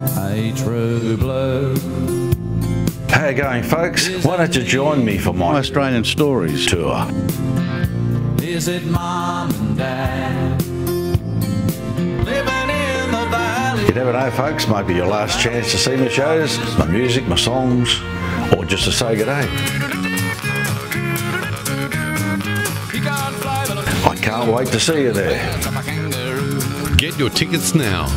A true blue. How you going, folks? Why don't you join me for my Australian Stories tour? Is it mom and dad? You never know, folks. Might be your last chance to see my shows, my music, my songs, or just to say good day. I can't wait to see you there. Get your tickets now.